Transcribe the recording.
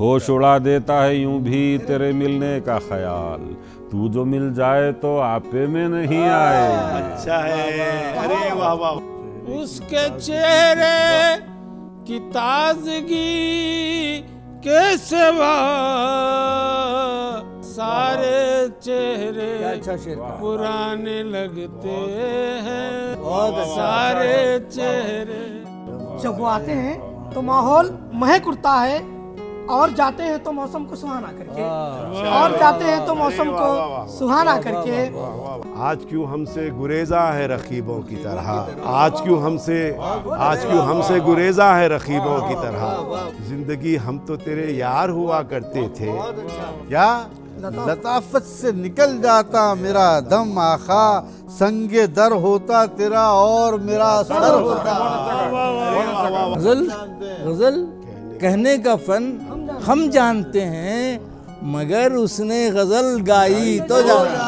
होश उड़ा देता है यूँ भी तेरे मिलने का ख्याल। तू जो मिल जाए तो आपे में नहीं आए। अच्छा है। अरे वाह वाह। उसके चेहरे की ताजगी के सिवा सारे चेहरे अच्छा पुराने लगते हैं। बहुत अच्छा। सारे चेहरे। जब वो आते हैं तो माहौल महक उठता है। और जाते हैं तो मौसम को सुहाना करके। और जाते हैं तो मौसम को सुहाना करके। आज क्यों हमसे गुरेजा है रकीबों की तरह? आज क्यों हमसे आज क्यों हमसे गुरेजा है रकीबों की तरह? ज़िंदगी हम तो तेरे यार हुआ करते थे। क्या? लताफत से निकल जाता मेरा दम आखा संगे दर होता तेरा और मेरा सर होता। गज़ल गज़ल। कहने का फन हम जानते हैं मगर उसने गज़ल गाई तो जाना।